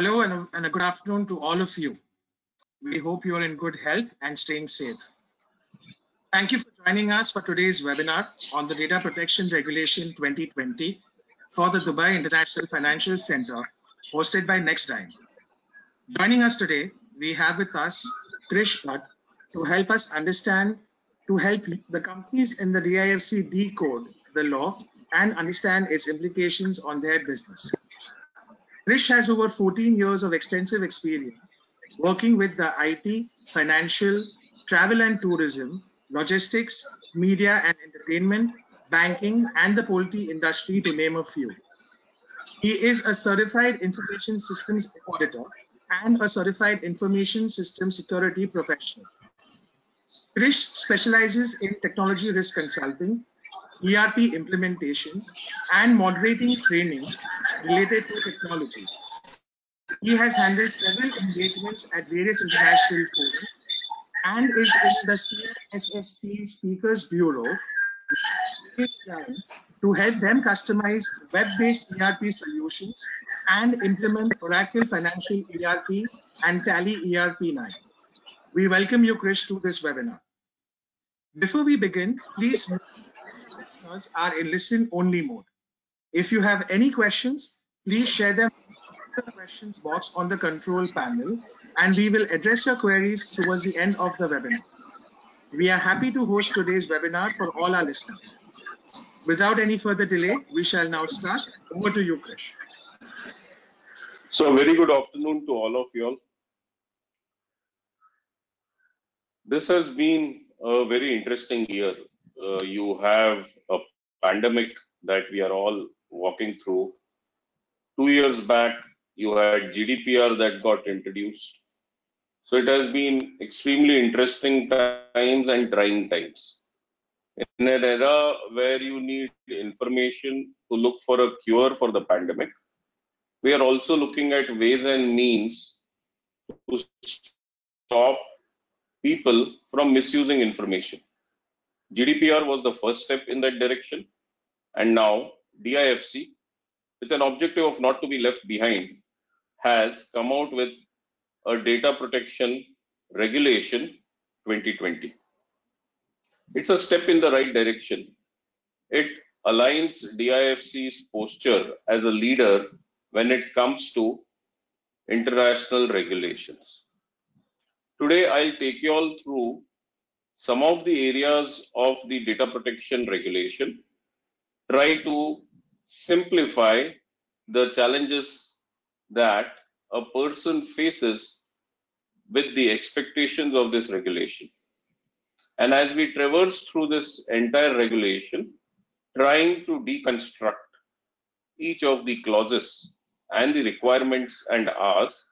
Hello and a, and a good afternoon to all of you. We hope you are in good health and staying safe. Thank you for joining us for today's webinar on the Data Protection Regulation 2020 for the Dubai International Financial Center hosted by Nexdigm. Joining us today, we have with us Krish Bhatt to help us understand, to help the companies in the DIFC decode the law and understand its implications on their business. Krish has over 14 years of extensive experience working with the IT, financial, travel and tourism, logistics, media and entertainment, banking, and the poultry industry, to name a few. He is a certified information systems auditor and a certified information system security professional. Krish specializes in technology risk consulting, ERP implementations, and moderating trainings related to technology. He has handled several engagements at various international forums and is in the CSSP Speakers Bureau to help them customize web-based ERP solutions and implement Oracle Financial ERP and Tally ERP9. We welcome you, Krish, to this webinar. Before we begin, please listeners are in listen-only mode. If you have any questions, please share them in the questions box on the control panel, and we will address your queries towards the end of the webinar. We are happy to host today's webinar for all our listeners. Without any further delay, we shall now start. Over to you, Krish. So, very good afternoon to all of you all. This has been a very interesting year. Uh, you have a pandemic that we are all walking through. Two years back, you had GDPR that got introduced. So it has been extremely interesting times and trying times. In an era where you need information to look for a cure for the pandemic, we are also looking at ways and means to stop people from misusing information. GDPR was the first step in that direction, and now DIFC, with an objective of not to be left behind, has come out with a data protection regulation 2020. It's a step in the right direction. It aligns DIFC's posture as a leader when it comes to international regulations. Today, I'll take you all through some of the areas of the data protection regulation, try to simplify the challenges that a person faces with the expectations of this regulation. And as we traverse through this entire regulation, trying to deconstruct each of the clauses and the requirements and asks,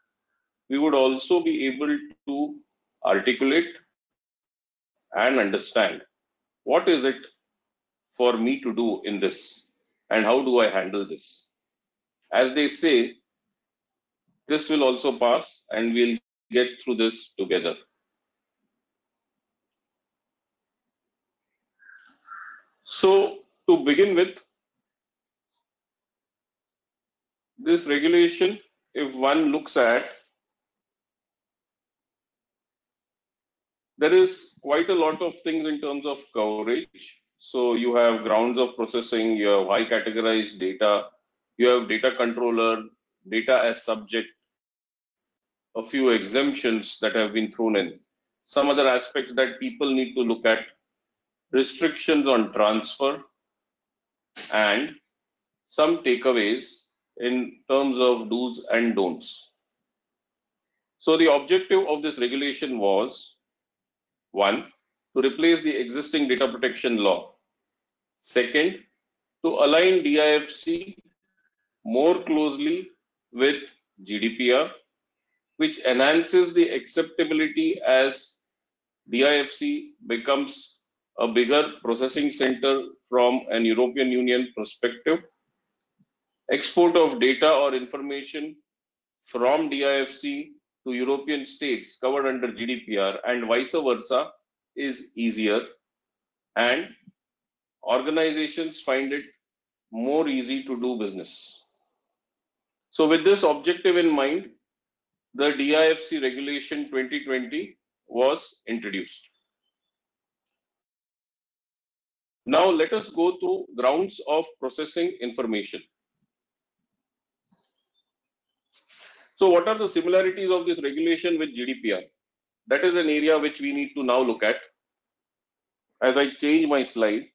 we would also be able to articulate and understand what is it for me to do in this and how do I handle this. As they say, this will also pass and we'll get through this together. So to begin with, this regulation, if one looks at there is quite a lot of things in terms of coverage. So you have grounds of processing, you have high categorized data, you have data controller, data as subject, a few exemptions that have been thrown in. Some other aspects that people need to look at, restrictions on transfer, and some takeaways in terms of do's and don'ts. So the objective of this regulation was one, to replace the existing data protection law. Second, to align DIFC more closely with GDPR, which enhances the acceptability as DIFC becomes a bigger processing center from an European Union perspective. Export of data or information from DIFC to European states covered under GDPR and vice versa is easier and organizations find it more easy to do business. So with this objective in mind, the DIFC regulation 2020 was introduced. Now let us go to grounds of processing information. So what are the similarities of this regulation with GDPR? That is an area which we need to now look at. As I change my slide,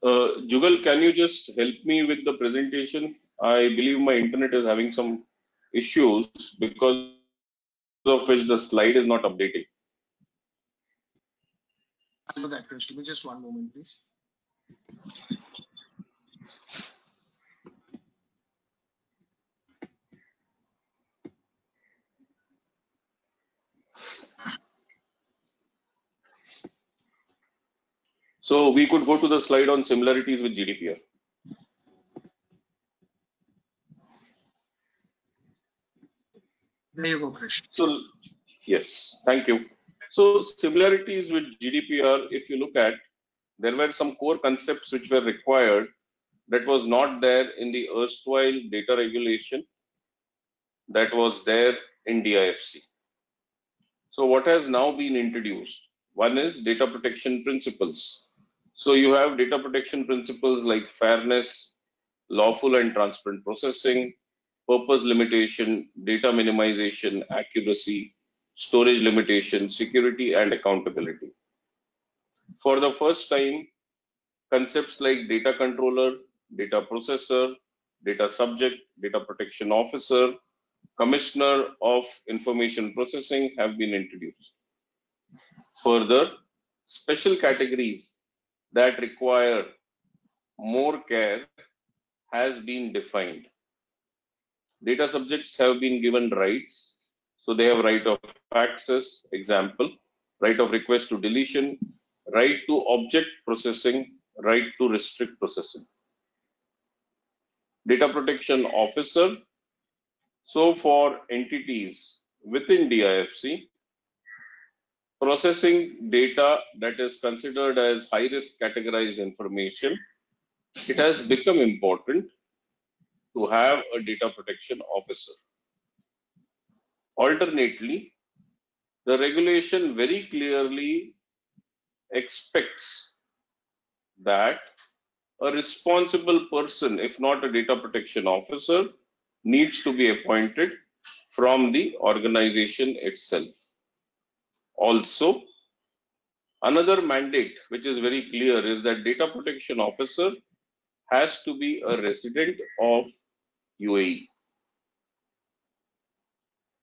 Uh, Jugal, can you just help me with the presentation? I believe my internet is having some issues because of which the slide is not updating. I know that, Krish. Give me just one moment, please. So we could go to the slide on similarities with GDPR. There you go. So yes, thank you. So similarities with GDPR, if you look at, there were some core concepts which were required that was not there in the erstwhile data regulation that was there in DIFC. So what has now been introduced? One is data protection principles. So you have data protection principles like fairness, lawful and transparent processing, purpose limitation, data minimization, accuracy, storage limitation, security, and accountability. For the first time, concepts like data controller, data processor, data subject, data protection officer, commissioner of information processing have been introduced. Further, special categories that require more care has been defined. Data subjects have been given rights. So they have right of access, example, right of request to deletion, right to object processing, right to restrict processing. Data protection officer. So for entities within DIFC, processing data that is considered as high risk categorized information, it has become important to have a data protection officer. Alternately, the regulation very clearly expects that a responsible person, if not a data protection officer, needs to be appointed from the organization itself. Also, another mandate which is very clear is that data protection officer has to be a resident of UAE.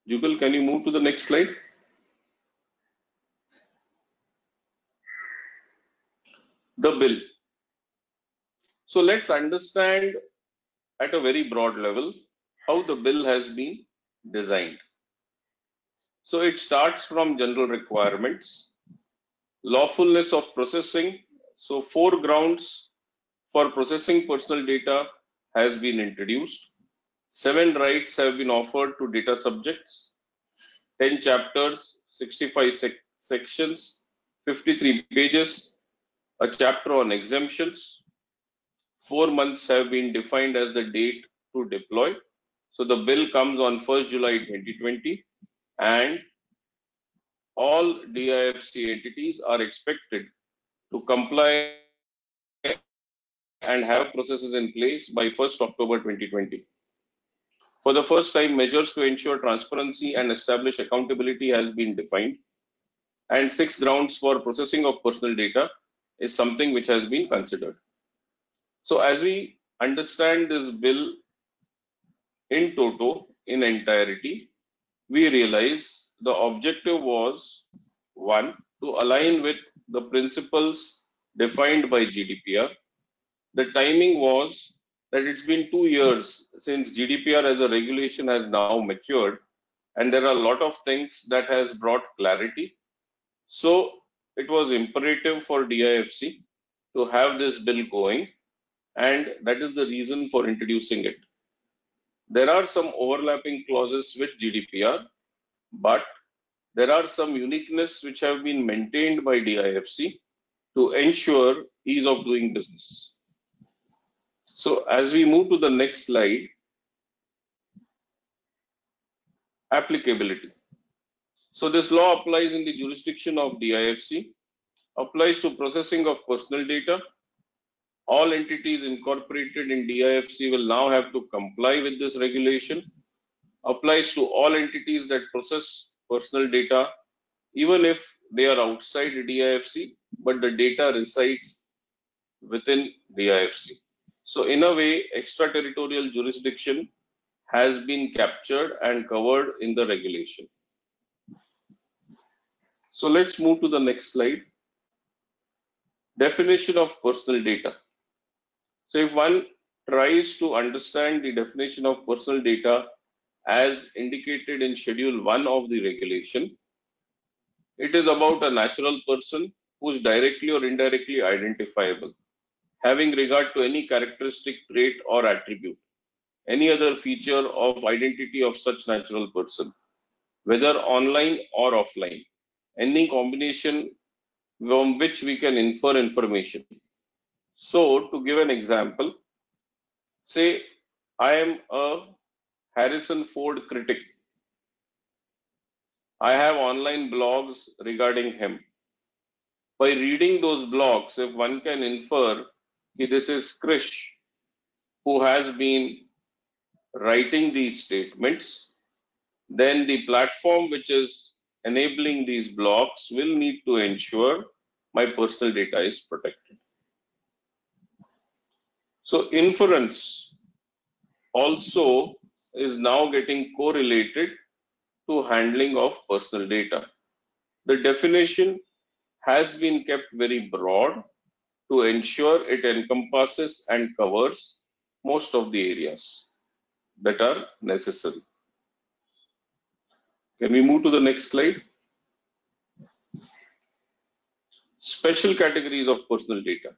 Jugal, can you move to the next slide? The bill. So let's understand at a very broad level how the bill has been designed. So it starts from general requirements, lawfulness of processing. So four grounds for processing personal data has been introduced. Seven rights have been offered to data subjects, 10 chapters, 65 sec sections, 53 pages, a chapter on exemptions. Four months have been defined as the date to deploy. So the bill comes on 1st July 2020 and all DIFC entities are expected to comply and have processes in place by 1st October 2020. For the first time, measures to ensure transparency and establish accountability has been defined. And six grounds for processing of personal data is something which has been considered. So as we understand this bill in toto, in entirety, we realize the objective was one, to align with the principles defined by GDPR. The timing was that it's been two years since GDPR as a regulation has now matured, and there are a lot of things that has brought clarity. So it was imperative for DIFC to have this bill going, and that is the reason for introducing it. There are some overlapping clauses with GDPR, but there are some uniqueness which have been maintained by DIFC to ensure ease of doing business. So as we move to the next slide, applicability. So this law applies in the jurisdiction of DIFC, applies to processing of personal data. All entities incorporated in DIFC will now have to comply with this regulation. Applies to all entities that process personal data, even if they are outside DIFC, but the data resides within DIFC. So in a way, extraterritorial jurisdiction has been captured and covered in the regulation. So let's move to the next slide. Definition of personal data. So if one tries to understand the definition of personal data as indicated in schedule 1 of the regulation, it is about a natural person who is directly or indirectly identifiable, having regard to any characteristic trait or attribute, any other feature of identity of such natural person, whether online or offline, any combination from which we can infer information. So to give an example, say I am a Harrison Ford critic. I have online blogs regarding him. By reading those blogs, if one can infer this is Krish who has been writing these statements, then the platform which is enabling these blocks will need to ensure my personal data is protected. So inference also is now getting correlated to handling of personal data. The definition has been kept very broad to ensure it encompasses and covers most of the areas that are necessary. Can we move to the next slide? Special categories of personal data.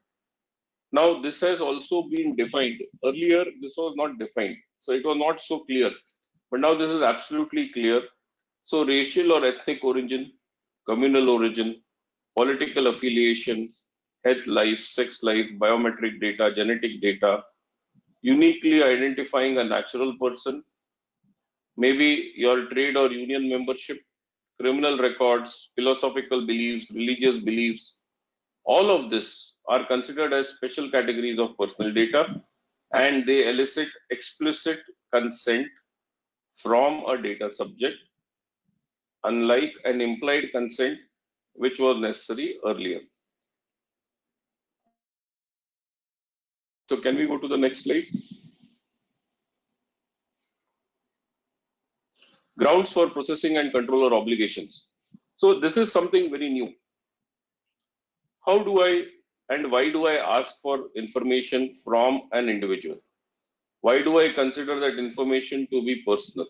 Now, this has also been defined. Earlier, this was not defined. So it was not so clear. But now this is absolutely clear. So racial or ethnic origin, communal origin, political affiliation, health life, sex life, biometric data, genetic data, uniquely identifying a natural person, maybe your trade or union membership, criminal records, philosophical beliefs, religious beliefs, all of this are considered as special categories of personal data and they elicit explicit consent from a data subject, unlike an implied consent which was necessary earlier. So can we go to the next slide? Grounds for processing and controller obligations. So this is something very new. How do I and why do I ask for information from an individual? Why do I consider that information to be personal?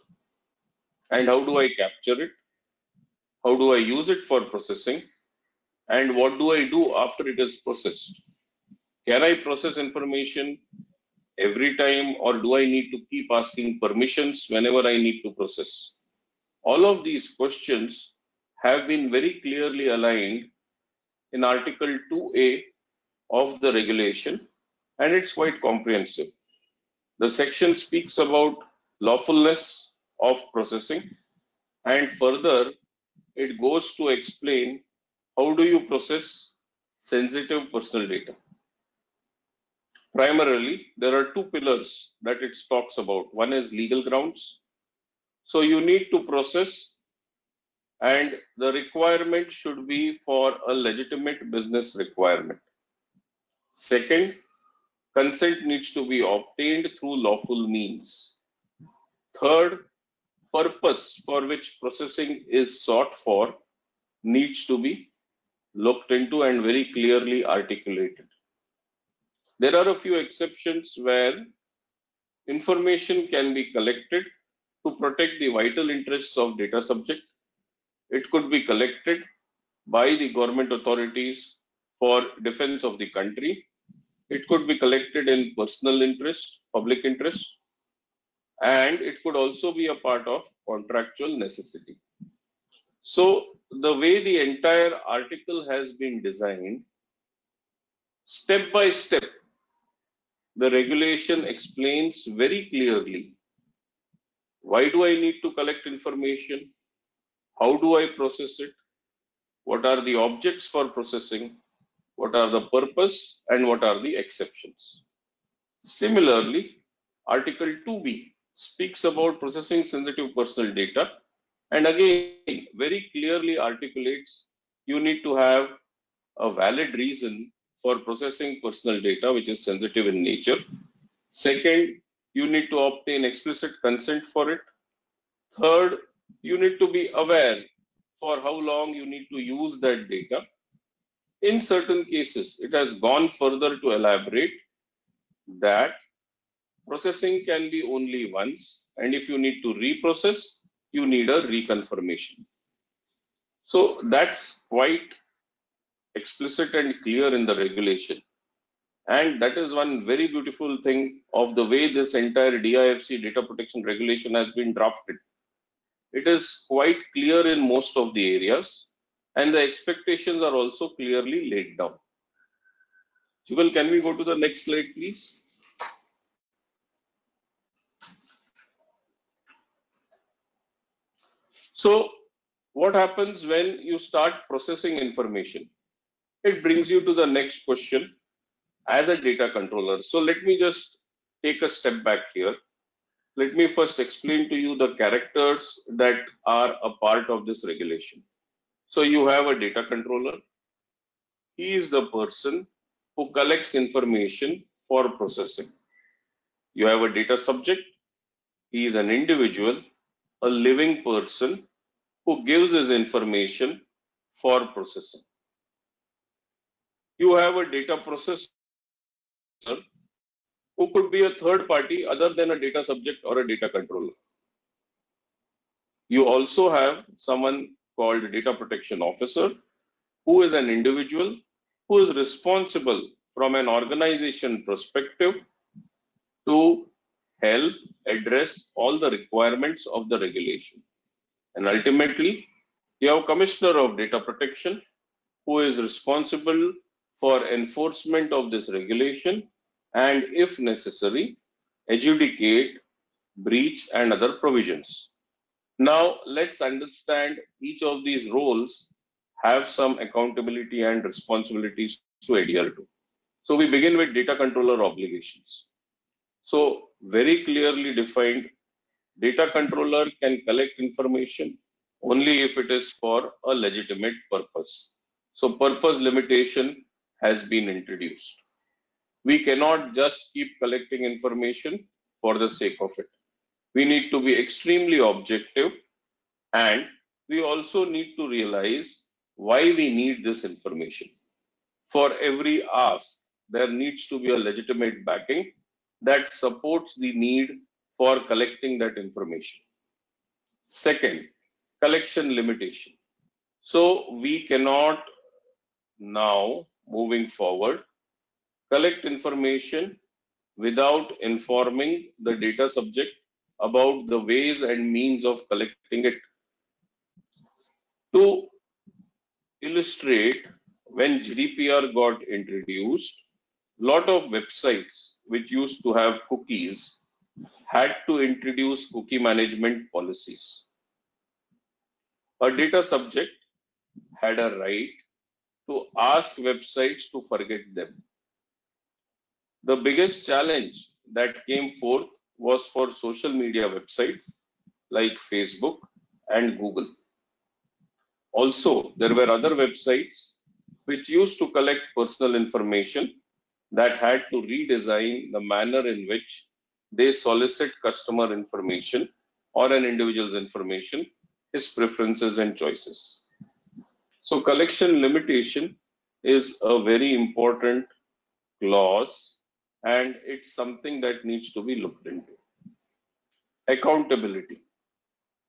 And how do I capture it? How do I use it for processing? And what do I do after it is processed? Can I process information every time or do I need to keep asking permissions whenever I need to process? All of these questions have been very clearly aligned in Article 2A of the regulation and it's quite comprehensive. The section speaks about lawfulness of processing and further it goes to explain how do you process sensitive personal data. Primarily, there are two pillars that it talks about. One is legal grounds. So you need to process and the requirement should be for a legitimate business requirement. Second, consent needs to be obtained through lawful means. Third, purpose for which processing is sought for needs to be looked into and very clearly articulated. There are a few exceptions where information can be collected to protect the vital interests of data subject. It could be collected by the government authorities for defense of the country. It could be collected in personal interest, public interest, and it could also be a part of contractual necessity. So the way the entire article has been designed, step by step, the regulation explains very clearly why do I need to collect information? How do I process it? What are the objects for processing? What are the purpose and what are the exceptions? Similarly, Article 2B speaks about processing sensitive personal data and again very clearly articulates you need to have a valid reason for processing personal data which is sensitive in nature. Second, you need to obtain explicit consent for it. Third, you need to be aware for how long you need to use that data. In certain cases, it has gone further to elaborate that processing can be only once, and if you need to reprocess, you need a reconfirmation. So that's quite explicit and clear in the regulation. And that is one very beautiful thing of the way this entire DIFC data protection regulation has been drafted. It is quite clear in most of the areas and the expectations are also clearly laid down. Jugal, can we go to the next slide, please? So what happens when you start processing information? It brings you to the next question as a data controller. So let me just take a step back here. Let me first explain to you the characters that are a part of this regulation. So you have a data controller. He is the person who collects information for processing. You have a data subject. He is an individual, a living person who gives his information for processing. You have a data processor who could be a third party other than a data subject or a data controller. You also have someone called data protection officer who is an individual who is responsible from an organization perspective to help address all the requirements of the regulation. And ultimately, you have Commissioner of Data Protection who is responsible for enforcement of this regulation and if necessary, adjudicate breach and other provisions. Now let's understand each of these roles have some accountability and responsibilities to adhere to. So we begin with data controller obligations. So very clearly defined, data controller can collect information only if it is for a legitimate purpose. So purpose limitation has been introduced. We cannot just keep collecting information for the sake of it. We need to be extremely objective and we also need to realize why we need this information. For every ask, there needs to be a legitimate backing that supports the need for collecting that information. Second, collection limitation. So we cannot now moving forward collect information without informing the data subject about the ways and means of collecting it. To illustrate, when GDPR got introduced, lot of websites which used to have cookies had to introduce cookie management policies. A data subject had a right to ask websites to forget them. The biggest challenge that came forth was for social media websites like Facebook and Google. Also, there were other websites which used to collect personal information that had to redesign the manner in which they solicit customer information or an individual's information, his preferences and choices. So collection limitation is a very important clause and it's something that needs to be looked into. Accountability.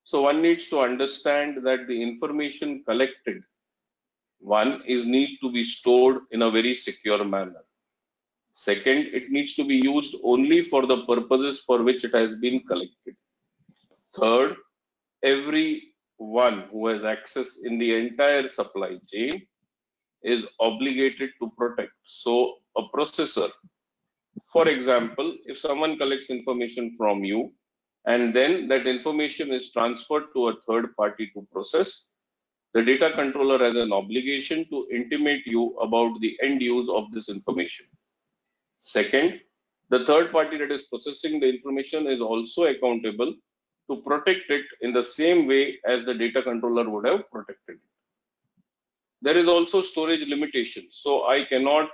So one needs to understand that the information collected, one is need to be stored in a very secure manner. Second, it needs to be used only for the purposes for which it has been collected. Third, every one who has access in the entire supply chain is obligated to protect. So a processor, for example, if someone collects information from you and then that information is transferred to a third party to process, the data controller has an obligation to intimate you about the end use of this information. Second, the third party that is processing the information is also accountable to protect it in the same way as the data controller would have protected it. There is also storage limitations. So I cannot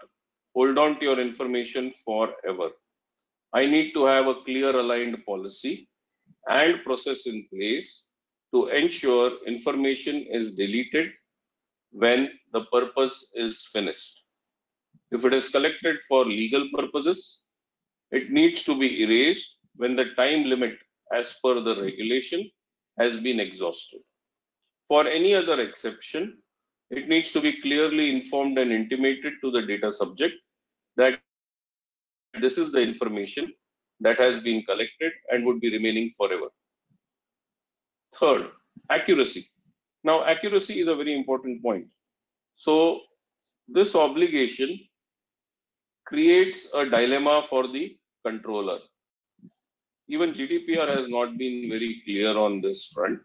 hold on to your information forever. I need to have a clear aligned policy and process in place to ensure information is deleted when the purpose is finished. If it is collected for legal purposes, it needs to be erased when the time limit as per the regulation has been exhausted. For any other exception, it needs to be clearly informed and intimated to the data subject that this is the information that has been collected and would be remaining forever. Third, accuracy. Now, accuracy is a very important point. So, this obligation creates a dilemma for the controller. Even GDPR has not been very clear on this front,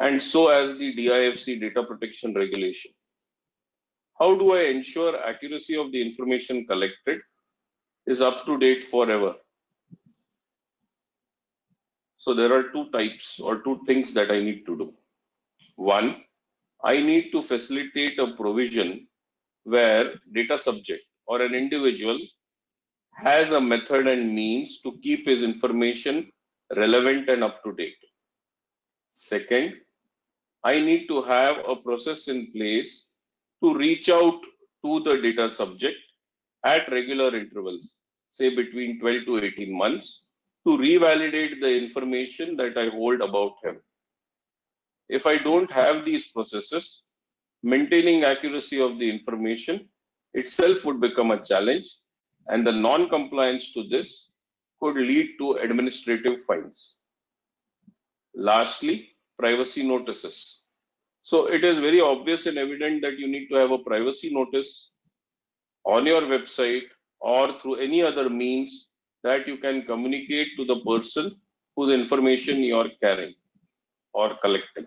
and so has the DIFC data protection regulation. How do I ensure accuracy of the information collected is up to date forever? So there are two types or two things that I need to do. One, I need to facilitate a provision where data subject or an individual has a method and means to keep his information relevant and up to date. Second, I need to have a process in place to reach out to the data subject at regular intervals, say between 12 to 18 months, to revalidate the information that I hold about him. If I don't have these processes, maintaining accuracy of the information itself would become a challenge and the non-compliance to this could lead to administrative fines. Lastly, privacy notices. So it is very obvious and evident that you need to have a privacy notice on your website or through any other means that you can communicate to the person whose information you are carrying or collecting.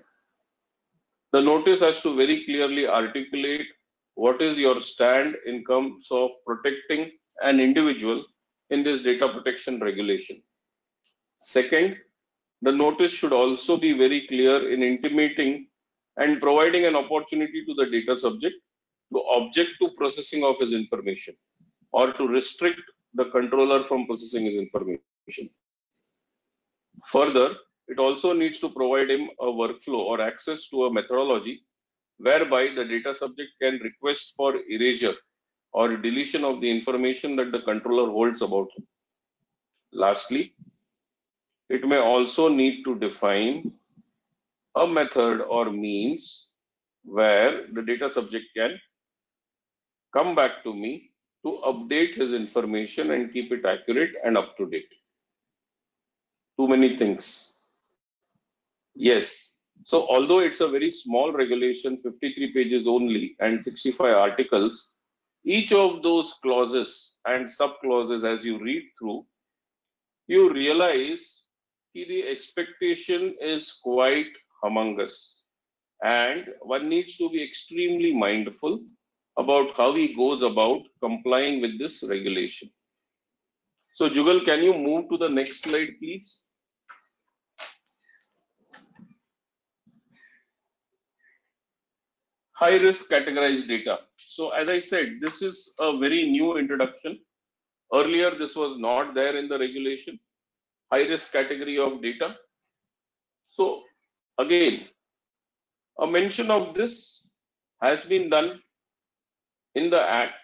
The notice has to very clearly articulate what is your stand in terms of protecting an individual in this data protection regulation. Second, the notice should also be very clear in intimating and providing an opportunity to the data subject to object to processing of his information or to restrict the controller from processing his information. Further, it also needs to provide him a workflow or access to a methodology whereby the data subject can request for erasure or deletion of the information that the controller holds about him. Lastly, it may also need to define a method or means where the data subject can come back to me to update his information and keep it accurate and up to date. Too many things. Yes. So although it's a very small regulation, 53 pages only and 65 articles, each of those clauses and sub clauses as you read through, you realize the expectation is quite humongous and one needs to be extremely mindful about how he goes about complying with this regulation. So Jugal, can you move to the next slide, please? High risk categorized data. So as I said, this is a very new introduction. Earlier, this was not there in the regulation. High risk category of data. So again, a mention of this has been done in the Act.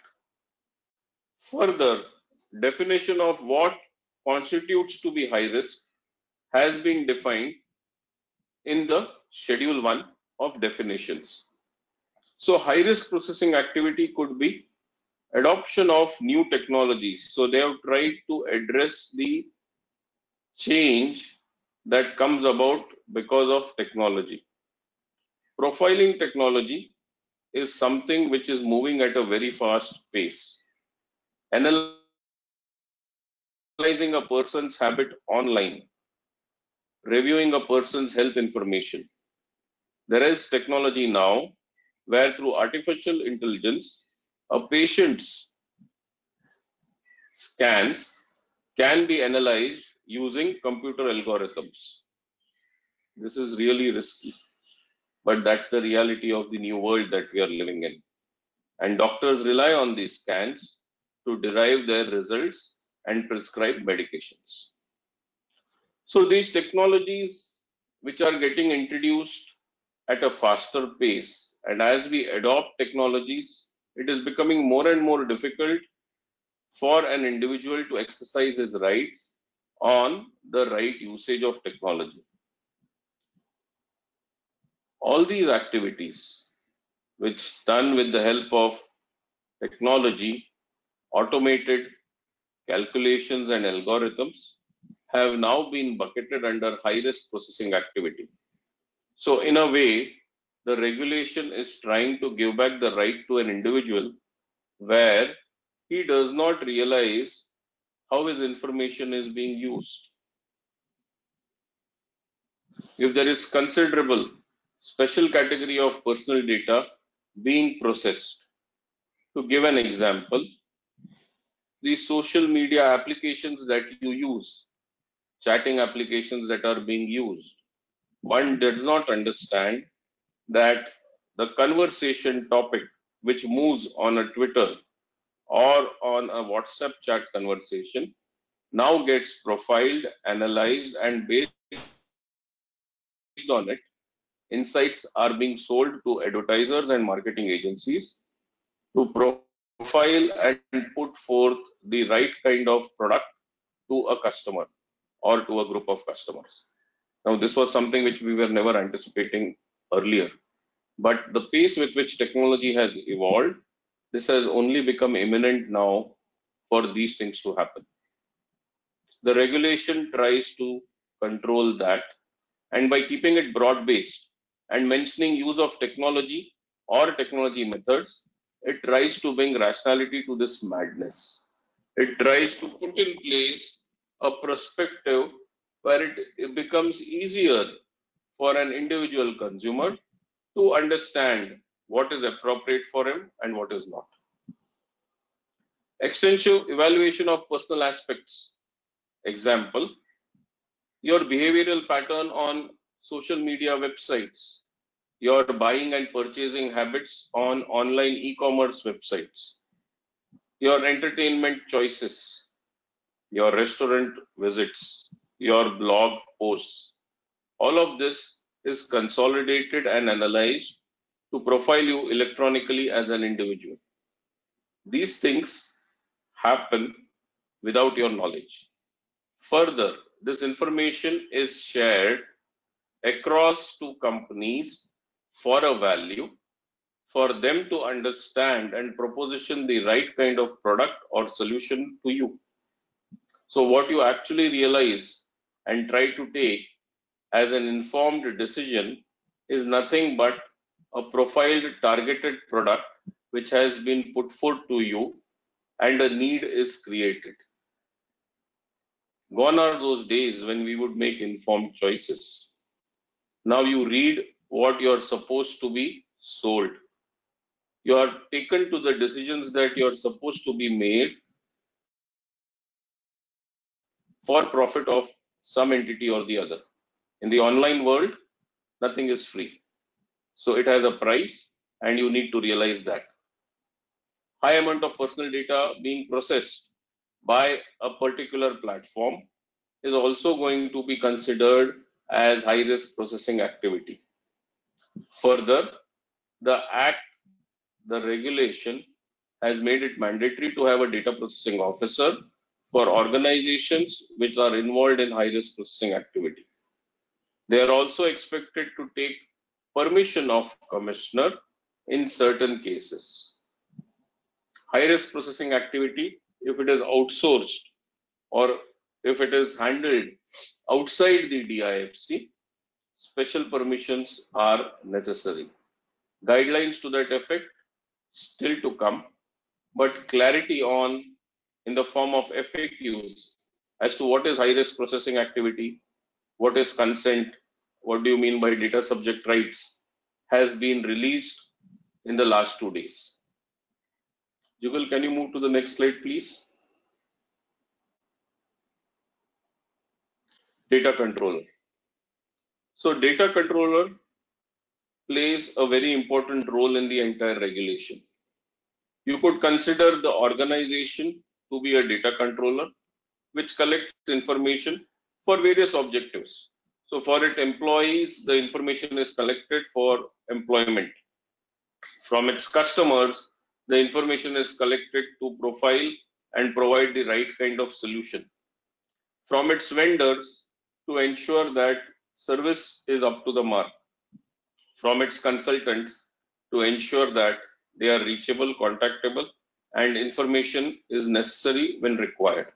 Further, definition of what constitutes to be high risk has been defined in the Schedule 1 of definitions. So high risk processing activity could be adoption of new technologies. So they have tried to address the change that comes about because of technology. profiling technology is something which is moving at a very fast pace. Analyzing a person's habit online, reviewing a person's health information. There is technology now where through artificial intelligence, a patient's scans can be analyzed using computer algorithms. This is really risky, but that's the reality of the new world that we are living in. And doctors rely on these scans to derive their results and prescribe medications. So these technologies which are getting introduced at a faster pace, and as we adopt technologies, it is becoming more and more difficult for an individual to exercise his rights on the right usage of technology. All these activities, which done with the help of technology, automated calculations and algorithms, have now been bucketed under high risk processing activity. So, in a way, the regulation is trying to give back the right to an individual where he does not realize how his information is being used. If there is considerable special category of personal data being processed, to give an example, the social media applications that you use, chatting applications that are being used, one does not understand that the conversation topic which moves on a Twitter or on a WhatsApp chat conversation now gets profiled, analyzed, and based on it, insights are being sold to advertisers and marketing agencies to profile and put forth the right kind of product to a customer or to a group of customers. Now, this was something which we were never anticipating earlier. But the pace with which technology has evolved this has only become imminent now for these things to happen. The regulation tries to control that, and by keeping it broad based and mentioning use of technology or technology methods, it tries to bring rationality to this madness. It tries to put in place a perspective where it, it becomes easier for an individual consumer to understand what is appropriate for him and what is not. Extensive evaluation of personal aspects. Example, your behavioral pattern on social media websites, your buying and purchasing habits on online e-commerce websites, your entertainment choices, your restaurant visits, your blog posts. All of this is consolidated and analyzed to profile you electronically as an individual. These things happen without your knowledge. Further, this information is shared across two companies for a value for them to understand and proposition the right kind of product or solution to you. So, what you actually realize and try to take as an informed decision is nothing but a profiled targeted product which has been put forth to you and a need is created. Gone are those days when we would make informed choices. Now you read what you're supposed to be sold. You are taken to the decisions that you're supposed to be made for profit of some entity or the other. In the online world, nothing is free. So it has a price and you need to realize that. High amount of personal data being processed by a particular platform is also going to be considered as high risk processing activity. Further, the act, the regulation has made it mandatory to have a data processing officer for organizations which are involved in high risk processing activity. They are also expected to take permission of commissioner in certain cases. High risk processing activity, if it is outsourced or if it is handled outside the DIFC, special permissions are necessary. Guidelines to that effect still to come, but clarity on in the form of FAQs as to what is high risk processing activity, what is consent, what do you mean by data subject rights, has been released in the last two days. Jugal, can you move to the next slide, please? Data controller. So data controller plays a very important role in the entire regulation. You could consider the organization to be a data controller, which collects information for various objectives. So for its employees, the information is collected for employment. From its customers, the information is collected to profile and provide the right kind of solution. From its vendors, to ensure that service is up to the mark. From its consultants, to ensure that they are reachable, contactable, and information is necessary when required.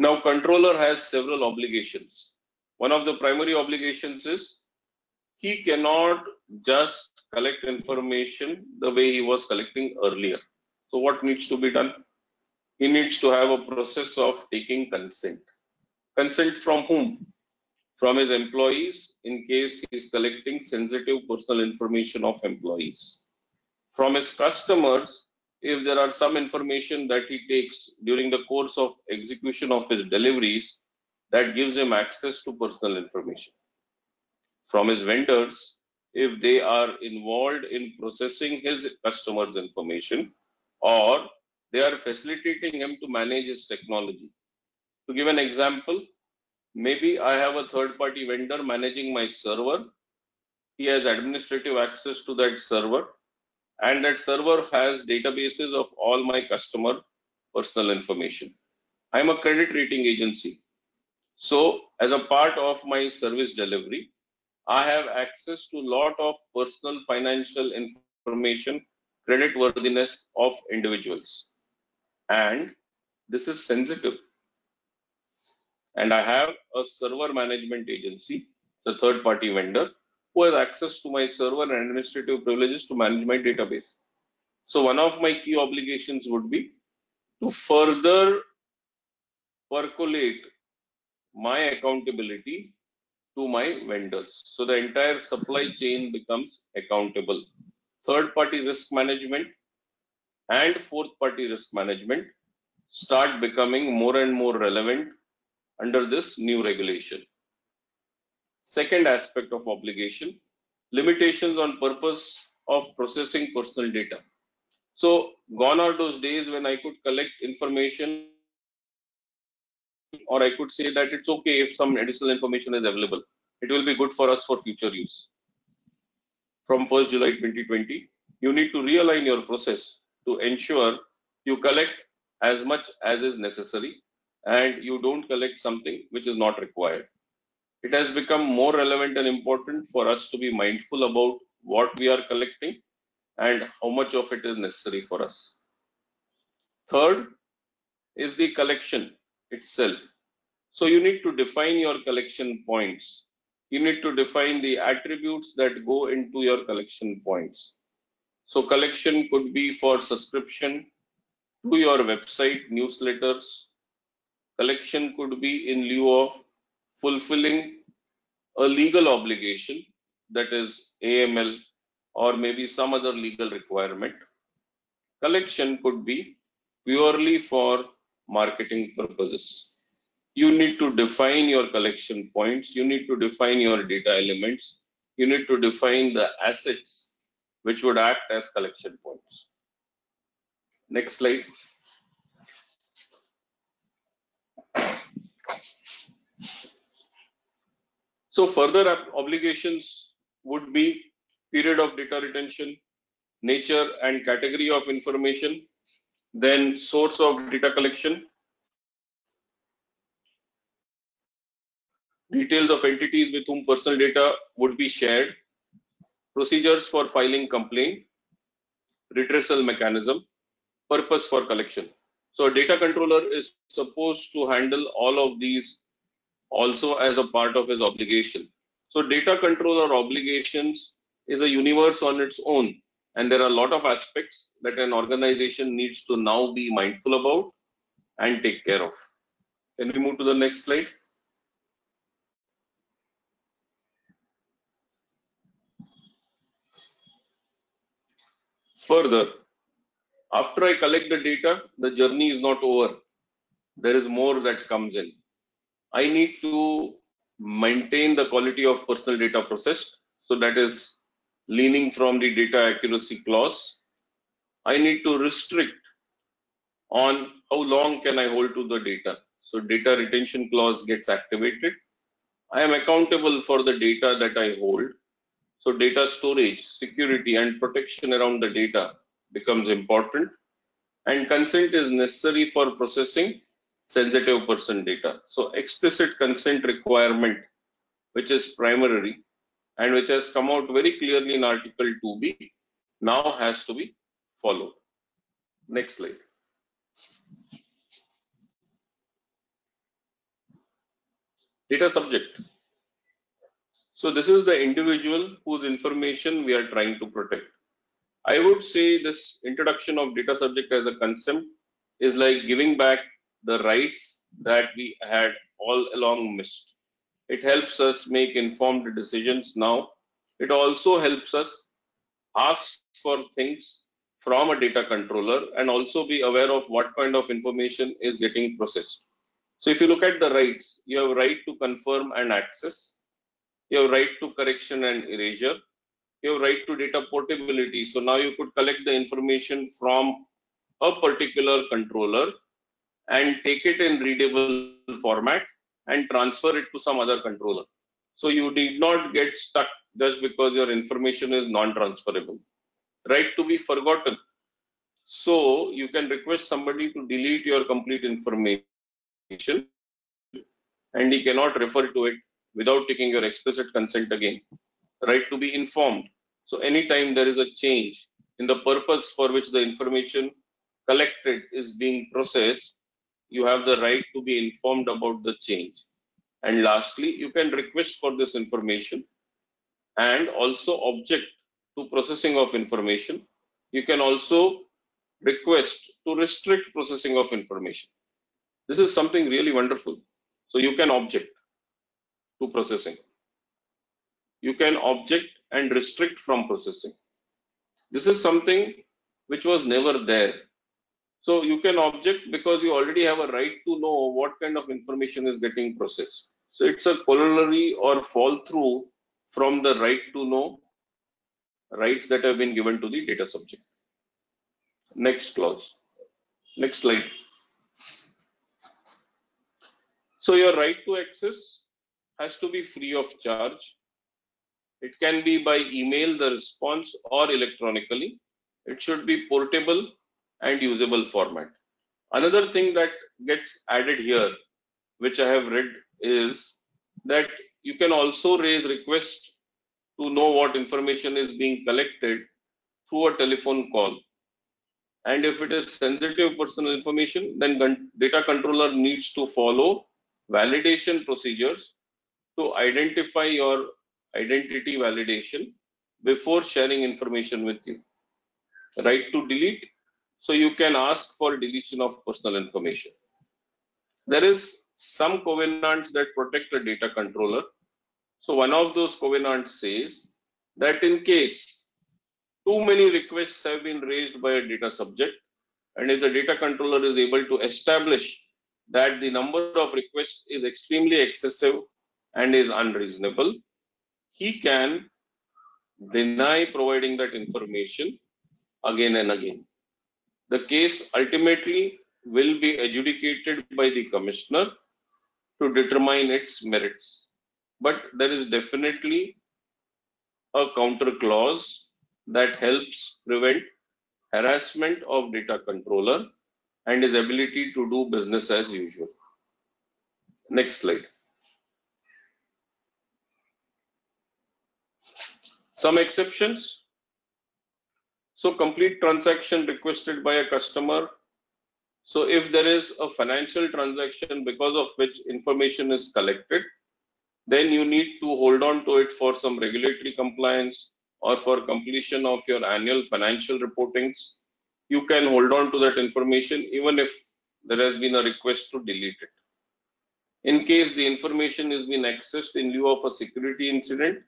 Now, controller has several obligations. One of the primary obligations is he cannot just collect information the way he was collecting earlier. So what needs to be done? He needs to have a process of taking consent. Consent from whom? From his employees in case he is collecting sensitive personal information of employees. From his customers if there are some information that he takes during the course of execution of his deliveries that gives him access to personal information. From his vendors if they are involved in processing his customers' information or they are facilitating him to manage his technology. To give an example, maybe I have a third party vendor managing my server. He has administrative access to that server and that server has databases of all my customer personal information. I'm a credit rating agency. So as a part of my service delivery, I have access to a lot of personal financial information, credit worthiness of individuals. And this is sensitive. And I have a server management agency, the third party vendor, who has access to my server and administrative privileges to manage my database. So one of my key obligations would be to further percolate my accountability to my vendors. So the entire supply chain becomes accountable. Third party risk management and fourth party risk management start becoming more and more relevant under this new regulation. Second aspect of obligation, limitations on purpose of processing personal data. So gone are those days when I could collect information or I could say that it's okay if some additional information is available. It will be good for us for future use. From 1st July 2020, you need to realign your process to ensure you collect as much as is necessary and you don't collect something which is not required it has become more relevant and important for us to be mindful about what we are collecting and how much of it is necessary for us. Third is the collection itself. So you need to define your collection points. You need to define the attributes that go into your collection points. So collection could be for subscription to your website newsletters. Collection could be in lieu of fulfilling a legal obligation that is AML or maybe some other legal requirement. Collection could be purely for marketing purposes. You need to define your collection points. You need to define your data elements. You need to define the assets which would act as collection points. Next slide. So further obligations would be period of data retention, nature and category of information, then source of data collection, details of entities with whom personal data would be shared, procedures for filing complaint, redressal mechanism, purpose for collection. So data controller is supposed to handle all of these also as a part of his obligation. So data controller obligations is a universe on its own. And there are a lot of aspects that an organization needs to now be mindful about and take care of. Can we move to the next slide? Further, after I collect the data, the journey is not over. There is more that comes in. I need to maintain the quality of personal data processed. So that is leaning from the data accuracy clause. I need to restrict on how long can I hold to the data. So data retention clause gets activated. I am accountable for the data that I hold. So data storage, security and protection around the data becomes important and consent is necessary for processing sensitive person data. So explicit consent requirement, which is primary and which has come out very clearly in Article 2B, now has to be followed. Next slide. Data subject. So this is the individual whose information we are trying to protect. I would say this introduction of data subject as a concept is like giving back the rights that we had all along missed. It helps us make informed decisions now. It also helps us ask for things from a data controller and also be aware of what kind of information is getting processed. So if you look at the rights, you have right to confirm and access. You have right to correction and erasure. You have right to data portability. So now you could collect the information from a particular controller and take it in readable format and transfer it to some other controller. So you did not get stuck just because your information is non-transferable. Right to be forgotten. So you can request somebody to delete your complete information and he cannot refer to it without taking your explicit consent again. Right to be informed. So anytime there is a change in the purpose for which the information collected is being processed, you have the right to be informed about the change. And lastly, you can request for this information and also object to processing of information. You can also request to restrict processing of information. This is something really wonderful. So you can object to processing. You can object and restrict from processing. This is something which was never there. So you can object because you already have a right to know what kind of information is getting processed. So it's a corollary or fall through from the right to know rights that have been given to the data subject. Next clause. Next slide. So your right to access has to be free of charge. It can be by email, the response, or electronically. It should be portable and usable format. Another thing that gets added here, which I have read, is that you can also raise requests to know what information is being collected through a telephone call. And if it is sensitive personal information, then data controller needs to follow validation procedures to identify your identity validation before sharing information with you. Right to delete, so you can ask for deletion of personal information. There is some covenants that protect a data controller. So one of those covenants says that in case too many requests have been raised by a data subject, and if the data controller is able to establish that the number of requests is extremely excessive and is unreasonable, he can deny providing that information again and again. The case ultimately will be adjudicated by the commissioner to determine its merits. But there is definitely a counter clause that helps prevent harassment of data controller and his ability to do business as usual. Next slide. Some exceptions. So complete transaction requested by a customer. So if there is a financial transaction because of which information is collected, then you need to hold on to it for some regulatory compliance or for completion of your annual financial reportings. You can hold on to that information even if there has been a request to delete it. In case the information has been accessed in lieu of a security incident,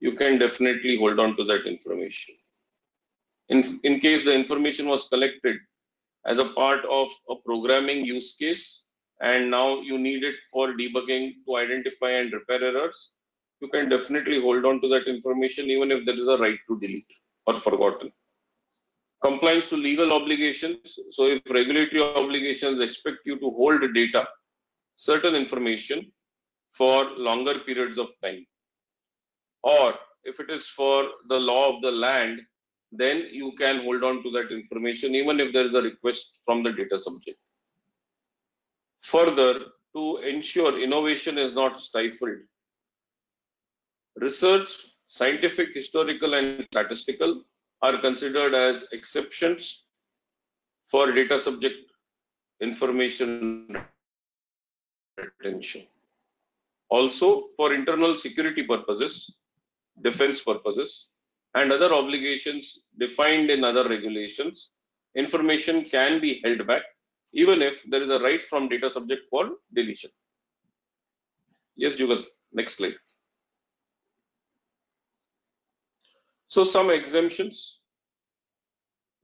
you can definitely hold on to that information. In, in case the information was collected as a part of a programming use case, and now you need it for debugging to identify and repair errors, you can definitely hold on to that information even if there is a right to delete or forgotten. Compliance to legal obligations. So if regulatory obligations expect you to hold data, certain information for longer periods of time, or if it is for the law of the land, then you can hold on to that information even if there is a request from the data subject. Further, to ensure innovation is not stifled, research, scientific, historical, and statistical are considered as exceptions for data subject information retention. Also, for internal security purposes, defense purposes, and other obligations defined in other regulations, information can be held back even if there is a right from data subject for deletion. Yes, Jugal, next slide. So some exemptions.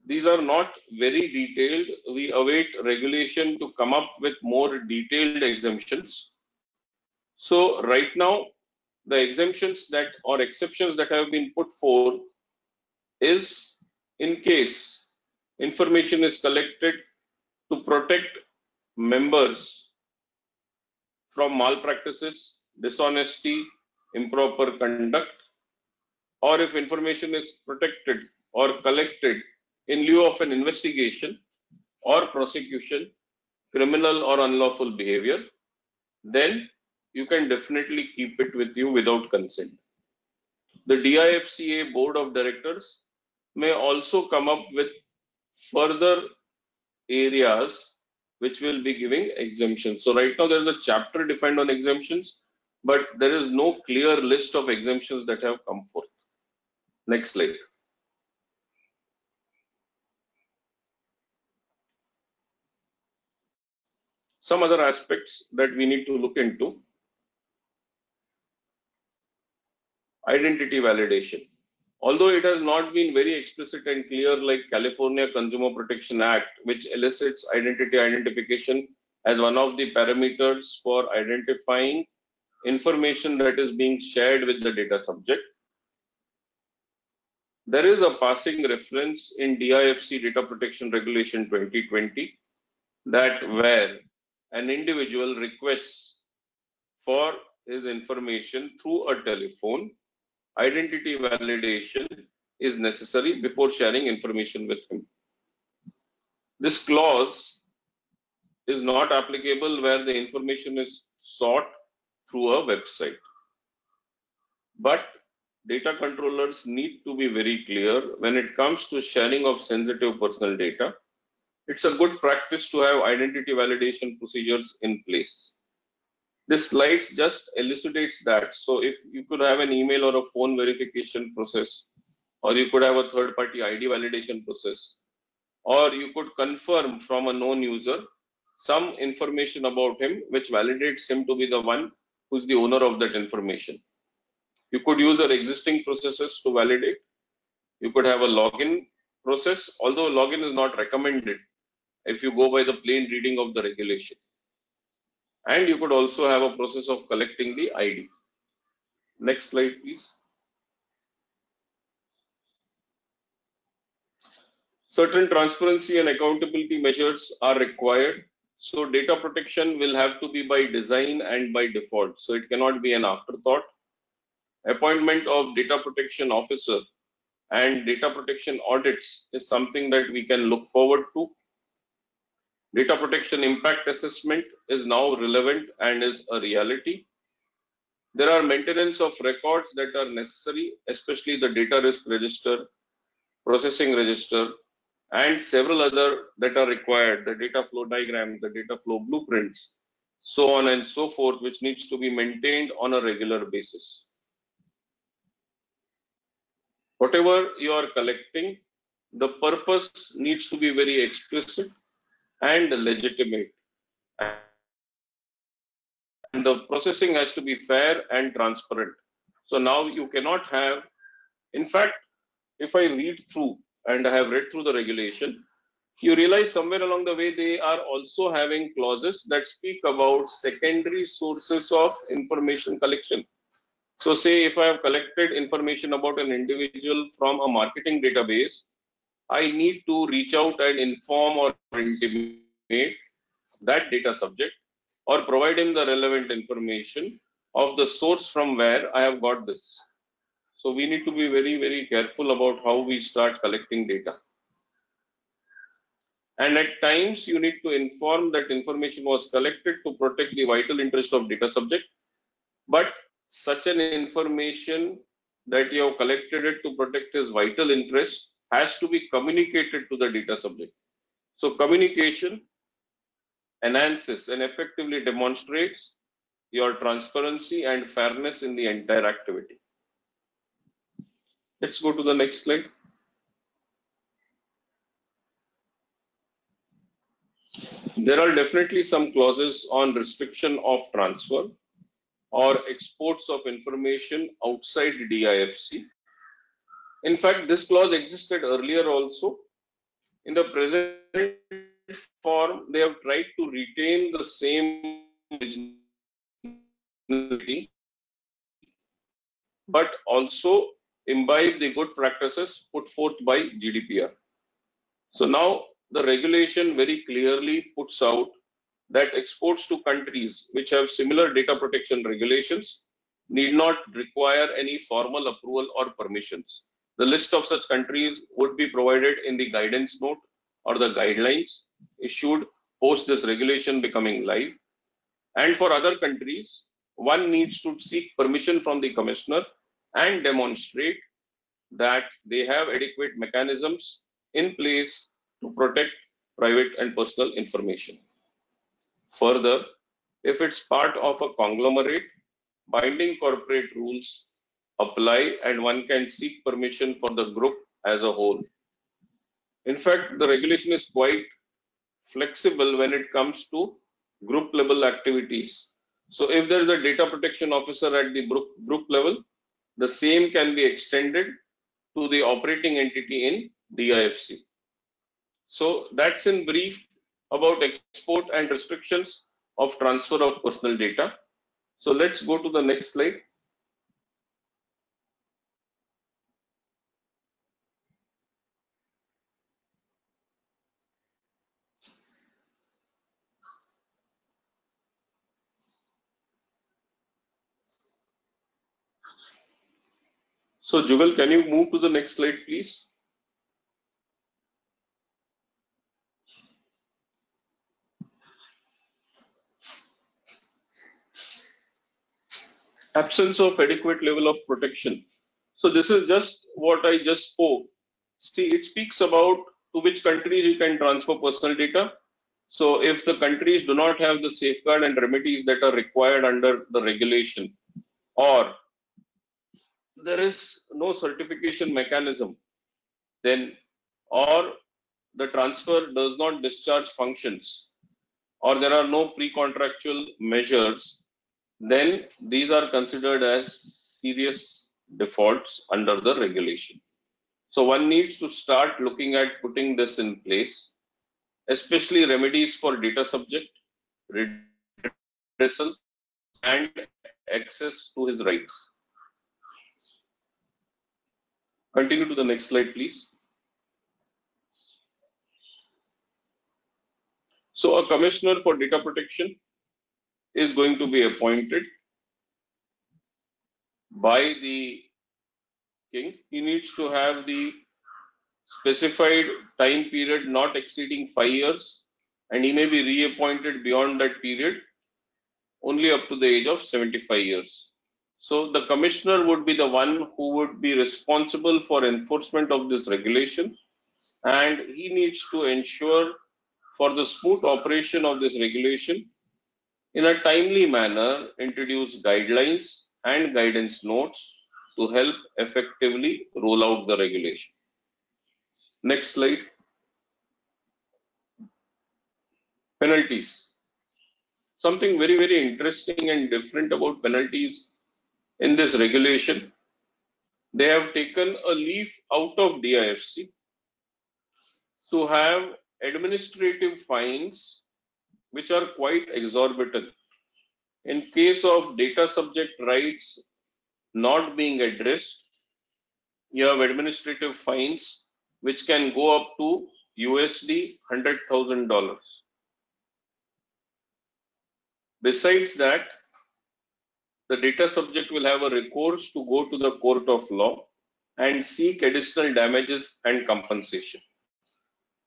These are not very detailed. We await regulation to come up with more detailed exemptions. So right now, the exemptions that or exceptions that have been put forth is in case information is collected to protect members from malpractices, dishonesty, improper conduct, or if information is protected or collected in lieu of an investigation or prosecution, criminal or unlawful behavior, then you can definitely keep it with you without consent. The DIFCA board of directors may also come up with further areas which will be giving exemptions. So right now there is a chapter defined on exemptions, but there is no clear list of exemptions that have come forth. Next slide. Some other aspects that we need to look into. Identity validation although it has not been very explicit and clear like California Consumer Protection Act, which elicits identity identification as one of the parameters for identifying information that is being shared with the data subject. There is a passing reference in DIFC Data Protection Regulation 2020 that where an individual requests for his information through a telephone identity validation is necessary before sharing information with him. This clause is not applicable where the information is sought through a website. But data controllers need to be very clear when it comes to sharing of sensitive personal data. It's a good practice to have identity validation procedures in place this slides just elucidates that. So if you could have an email or a phone verification process, or you could have a third party ID validation process, or you could confirm from a known user some information about him, which validates him to be the one who's the owner of that information. You could use our existing processes to validate. You could have a login process, although login is not recommended if you go by the plain reading of the regulation and you could also have a process of collecting the ID. Next slide, please. Certain transparency and accountability measures are required. So data protection will have to be by design and by default. So it cannot be an afterthought. Appointment of data protection officer and data protection audits is something that we can look forward to Data protection impact assessment is now relevant and is a reality. There are maintenance of records that are necessary, especially the data risk register, processing register, and several other that are required, the data flow diagram, the data flow blueprints, so on and so forth, which needs to be maintained on a regular basis. Whatever you are collecting, the purpose needs to be very explicit and legitimate. And the processing has to be fair and transparent. So now you cannot have, in fact, if I read through and I have read through the regulation, you realize somewhere along the way they are also having clauses that speak about secondary sources of information collection. So say if I have collected information about an individual from a marketing database, I need to reach out and inform or intimate that data subject or provide him the relevant information of the source from where I have got this. So we need to be very, very careful about how we start collecting data. And at times you need to inform that information was collected to protect the vital interest of data subject. But such an information that you have collected it to protect his vital interest has to be communicated to the data subject. So communication enhances and effectively demonstrates your transparency and fairness in the entire activity. Let's go to the next slide. There are definitely some clauses on restriction of transfer or exports of information outside DIFC. In fact, this clause existed earlier also. In the present form, they have tried to retain the same originality, but also imbibe the good practices put forth by GDPR. So now the regulation very clearly puts out that exports to countries which have similar data protection regulations need not require any formal approval or permissions. The list of such countries would be provided in the guidance note or the guidelines issued post this regulation becoming live. And for other countries, one needs to seek permission from the commissioner and demonstrate that they have adequate mechanisms in place to protect private and personal information. Further, if it's part of a conglomerate, binding corporate rules apply and one can seek permission for the group as a whole. In fact, the regulation is quite flexible when it comes to group level activities. So if there is a data protection officer at the group, group level, the same can be extended to the operating entity in DIFC. So that's in brief about export and restrictions of transfer of personal data. So let's go to the next slide. So Jugal, can you move to the next slide, please? Absence of adequate level of protection. So this is just what I just spoke. See, it speaks about to which countries you can transfer personal data. So if the countries do not have the safeguard and remedies that are required under the regulation, or there is no certification mechanism, then or the transfer does not discharge functions, or there are no pre-contractual measures, then these are considered as serious defaults under the regulation. So one needs to start looking at putting this in place, especially remedies for data subject, redressal, and access to his rights. Continue to the next slide, please. So a commissioner for data protection is going to be appointed by the king. He needs to have the specified time period not exceeding five years and he may be reappointed beyond that period only up to the age of 75 years. So the commissioner would be the one who would be responsible for enforcement of this regulation and he needs to ensure for the smooth operation of this regulation in a timely manner introduce guidelines and guidance notes to help effectively roll out the regulation. Next slide. Penalties. Something very, very interesting and different about penalties in this regulation. They have taken a leaf out of DIFC to have administrative fines which are quite exorbitant. In case of data subject rights not being addressed, you have administrative fines which can go up to USD $100,000. Besides that, the data subject will have a recourse to go to the court of law and seek additional damages and compensation.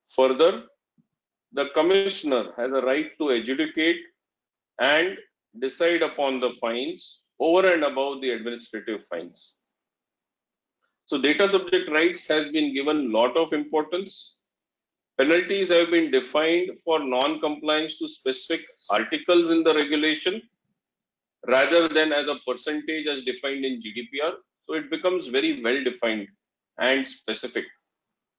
Further, the commissioner has a right to adjudicate and decide upon the fines over and above the administrative fines. So data subject rights has been given lot of importance. Penalties have been defined for non-compliance to specific articles in the regulation rather than as a percentage as defined in GDPR. So it becomes very well defined and specific.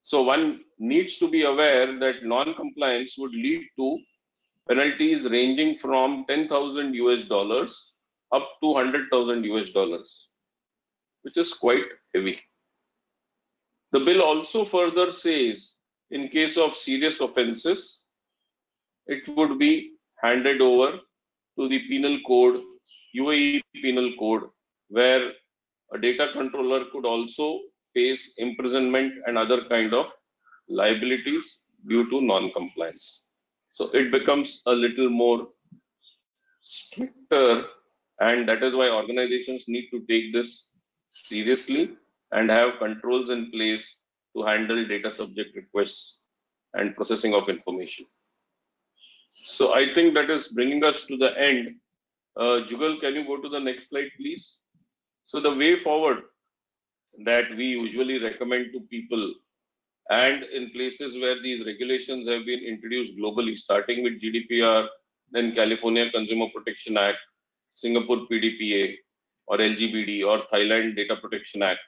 So one needs to be aware that non-compliance would lead to penalties ranging from 10,000 US dollars up to 100,000 US dollars, which is quite heavy. The bill also further says in case of serious offenses, it would be handed over to the penal code, UAE penal code, where a data controller could also face imprisonment and other kind of liabilities due to non-compliance. So it becomes a little more stricter and that is why organizations need to take this seriously and have controls in place to handle data subject requests and processing of information. So I think that is bringing us to the end. Uh, Jugal, can you go to the next slide, please? So the way forward that we usually recommend to people and in places where these regulations have been introduced globally, starting with GDPR, then California Consumer Protection Act, Singapore PDPA, or LGPD, or Thailand Data Protection Act,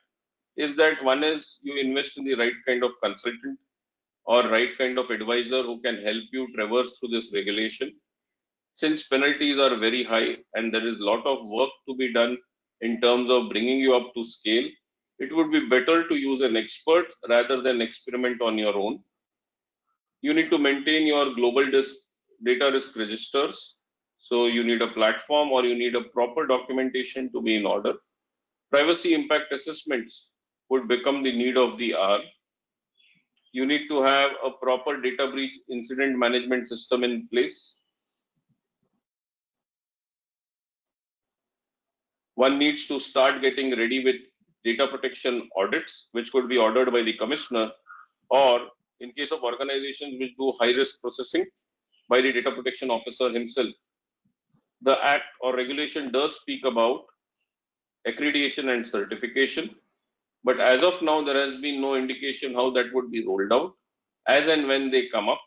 is that one is you invest in the right kind of consultant or right kind of advisor who can help you traverse through this regulation. Since penalties are very high and there is a lot of work to be done in terms of bringing you up to scale, it would be better to use an expert rather than experiment on your own. You need to maintain your global data risk registers. So you need a platform or you need a proper documentation to be in order. Privacy impact assessments would become the need of the hour. You need to have a proper data breach incident management system in place. One needs to start getting ready with data protection audits, which could be ordered by the commissioner, or in case of organizations which do high risk processing by the data protection officer himself. The act or regulation does speak about accreditation and certification, but as of now, there has been no indication how that would be rolled out. As and when they come up,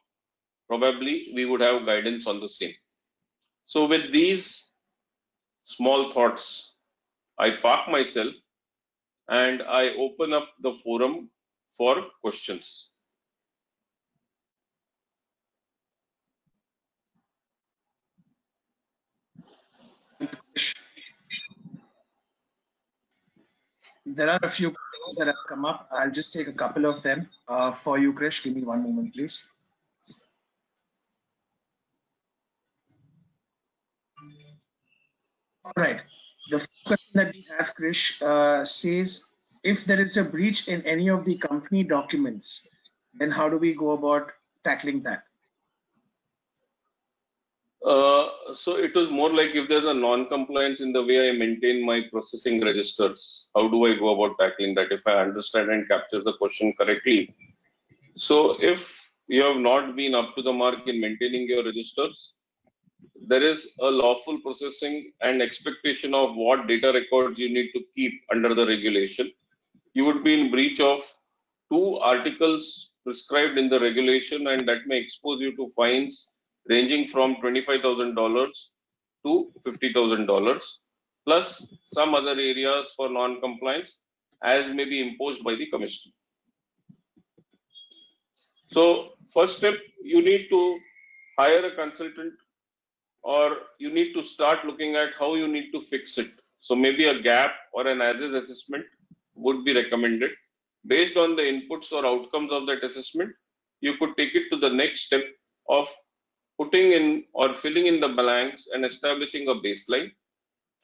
probably we would have guidance on the same. So with these small thoughts, I park myself and I open up the forum for questions. There are a few questions that have come up. I'll just take a couple of them uh, for you, Krish. Give me one moment, please. All right. Question that we have, Krish, uh, says if there is a breach in any of the company documents, then how do we go about tackling that? Uh, so it was more like if there's a non-compliance in the way I maintain my processing registers, how do I go about tackling that if I understand and capture the question correctly? So if you have not been up to the mark in maintaining your registers, there is a lawful processing and expectation of what data records you need to keep under the regulation. You would be in breach of two articles prescribed in the regulation and that may expose you to fines ranging from $25,000 to $50,000 plus some other areas for non-compliance as may be imposed by the commission. So first step, you need to hire a consultant or you need to start looking at how you need to fix it. So maybe a gap or an as-is assessment would be recommended. Based on the inputs or outcomes of that assessment, you could take it to the next step of putting in or filling in the blanks and establishing a baseline.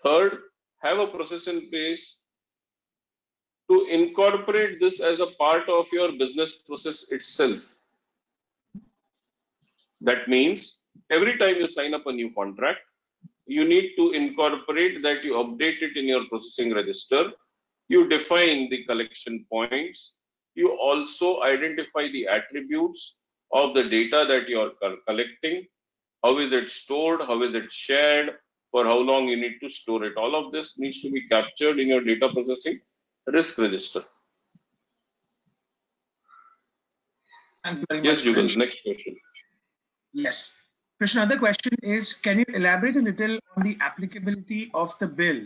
Third, have a process in place to incorporate this as a part of your business process itself. That means every time you sign up a new contract, you need to incorporate that you update it in your processing register. You define the collection points. You also identify the attributes of the data that you are collecting. How is it stored? How is it shared? For how long you need to store it? All of this needs to be captured in your data processing risk register. Thank you very Yes. Jugal, next question. Yes. Krishna, another question is, can you elaborate a little on the applicability of the bill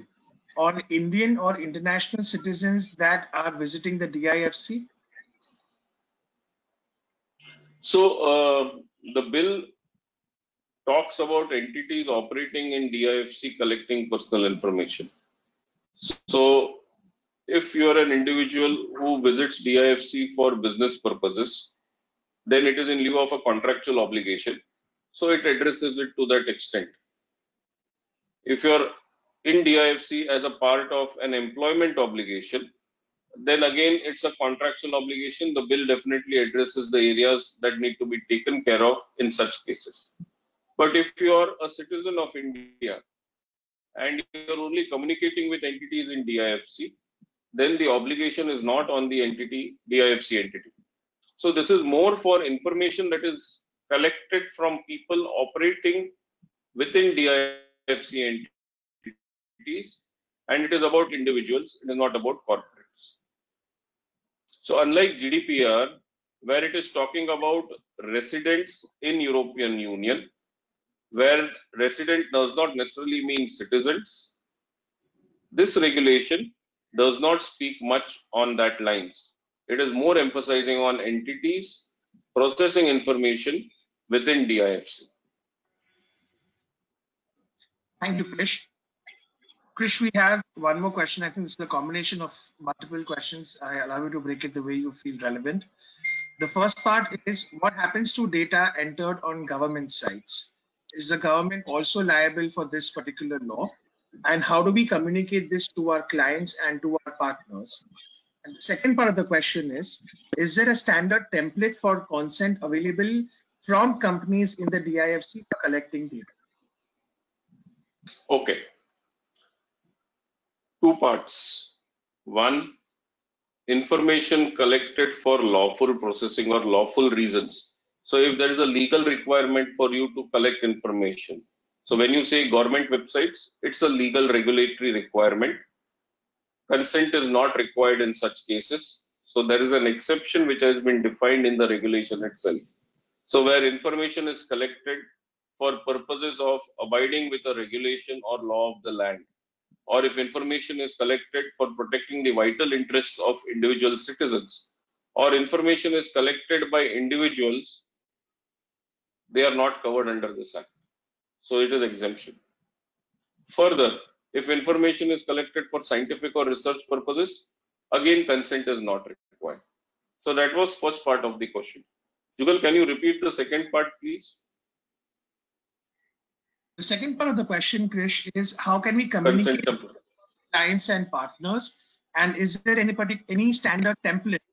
on Indian or international citizens that are visiting the DIFC? So uh, the bill talks about entities operating in DIFC collecting personal information. So if you are an individual who visits DIFC for business purposes, then it is in lieu of a contractual obligation. So it addresses it to that extent. If you're in DIFC as a part of an employment obligation, then again it's a contractual obligation. The bill definitely addresses the areas that need to be taken care of in such cases. But if you are a citizen of India and you're only communicating with entities in DIFC, then the obligation is not on the entity, DIFC entity. So this is more for information that is collected from people operating within DIFC entities, and it is about individuals, it is not about corporates. So unlike GDPR, where it is talking about residents in European Union, where resident does not necessarily mean citizens, this regulation does not speak much on that lines. It is more emphasizing on entities processing information within DIFC. Thank you, Krish. Krish, we have one more question. I think this is a combination of multiple questions. I allow you to break it the way you feel relevant. The first part is what happens to data entered on government sites? Is the government also liable for this particular law? And how do we communicate this to our clients and to our partners? And the second part of the question is, is there a standard template for consent available from companies in the DIFC for collecting data? Okay. Two parts. One, information collected for lawful processing or lawful reasons. So if there is a legal requirement for you to collect information. So when you say government websites, it's a legal regulatory requirement. Consent is not required in such cases. So there is an exception which has been defined in the regulation itself. So where information is collected for purposes of abiding with a regulation or law of the land, or if information is collected for protecting the vital interests of individual citizens, or information is collected by individuals, they are not covered under this act. So it is exemption. Further, if information is collected for scientific or research purposes, again consent is not required. So that was first part of the question. Jugal, can you repeat the second part, please? The second part of the question, Krish, is how can we communicate with clients and partners? And is there any partic- any standard template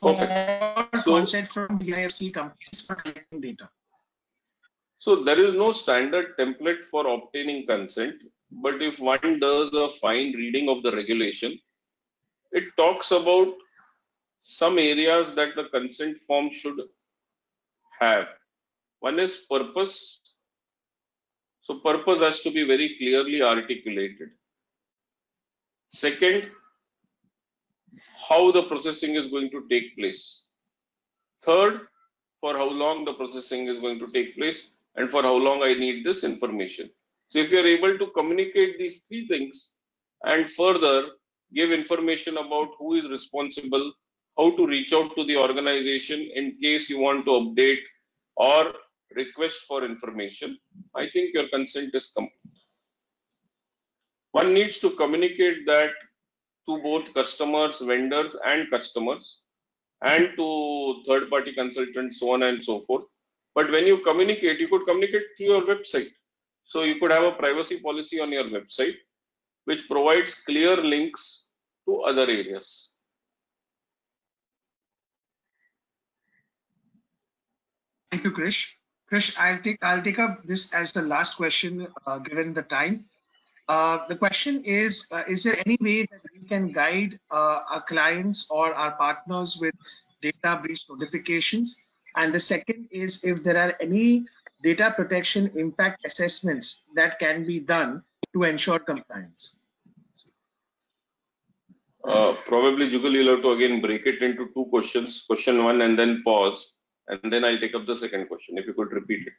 for Perfect. So- consent from DIFC companies for collecting data? So there is no standard template for obtaining consent, but if one does a fine reading of the regulation, it talks about some areas that the consent form should have. One is purpose. So purpose has to be very clearly articulated. Second, how the processing is going to take place. Third, for how long the processing is going to take place and for how long I need this information. So if you're able to communicate these three things and further give information about who is responsible, how to reach out to the organization in case you want to update or request for information, I think your consent is complete. One needs to communicate that to both customers, vendors, and customers, and to third party consultants, so on and so forth. But when you communicate, you could communicate through your website. So you could have a privacy policy on your website, which provides clear links to other areas. Thank you, Krish. Krish, I'll take I'll take up this as the last question, uh, given the time. Uh, the question is, uh, is there any way that we can guide uh, our clients or our partners with data breach notifications? And the second is if there are any data protection impact assessments that can be done to ensure compliance. Uh, probably Jugal, you'll have to again break it into two questions, question one and then pause. And then I'll take up the second question, if you could repeat it.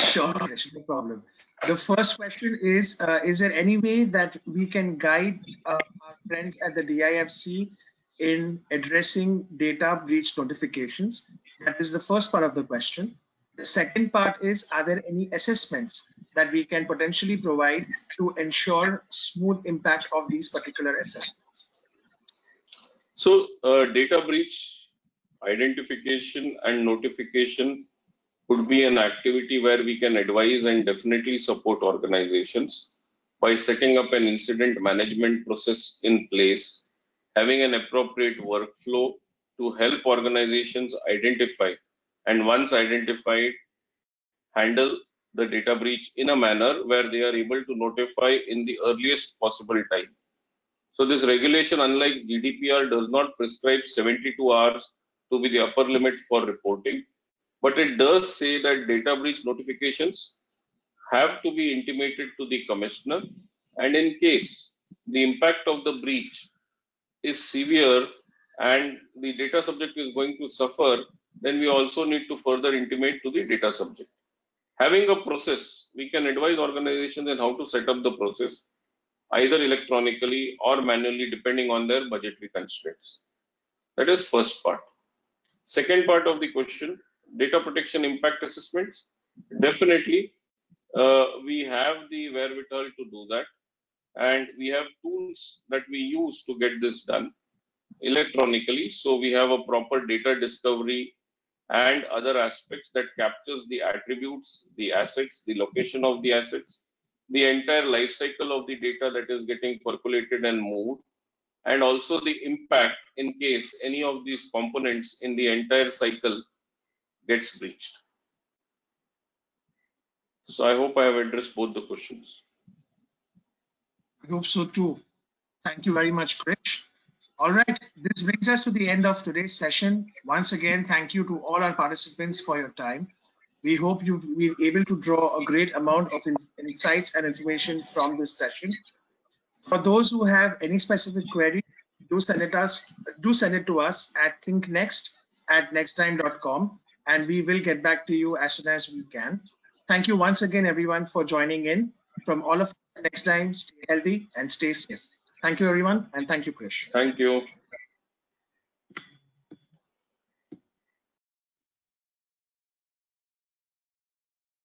Sure, no problem. The first question is, uh, is there any way that we can guide uh, our friends at the DIFC in addressing data breach notifications? That is the first part of the question. The second part is, are there any assessments that we can potentially provide to ensure smooth impact of these particular assessments? So uh, data breach identification and notification could be an activity where we can advise and definitely support organizations by setting up an incident management process in place, having an appropriate workflow to help organizations identify and once identified, handle the data breach in a manner where they are able to notify in the earliest possible time. So this regulation, unlike GDPR, does not prescribe 72 hours to be the upper limit for reporting. But it does say that data breach notifications have to be intimated to the commissioner. And in case the impact of the breach is severe and the data subject is going to suffer then we also need to further intimate to the data subject. Having a process we can advise organizations on how to set up the process either electronically or manually depending on their budgetary constraints. That is first part second part of the question data protection impact assessments, definitely uh, we have the wherewithal to do that. And we have tools that we use to get this done electronically. So we have a proper data discovery and other aspects that captures the attributes, the assets, the location of the assets, the entire life cycle of the data that is getting percolated and moved, and also the impact in case any of these components in the entire cycle gets breached. So I hope I have addressed both the questions. I hope so too. Thank you very much, Krish. All right, this brings us to the end of today's session. Once again, thank you to all our participants for your time. We hope you've been able to draw a great amount of insights and information from this session. For those who have any specific query, do send it us do send it to us at thinknext at nexdigm.com and we will get back to you as soon as we can. Thank you once again, everyone, for joining in. From all of us, Nexdigm, stay healthy and stay safe. Thank you, everyone, and thank you, Krish. Thank you.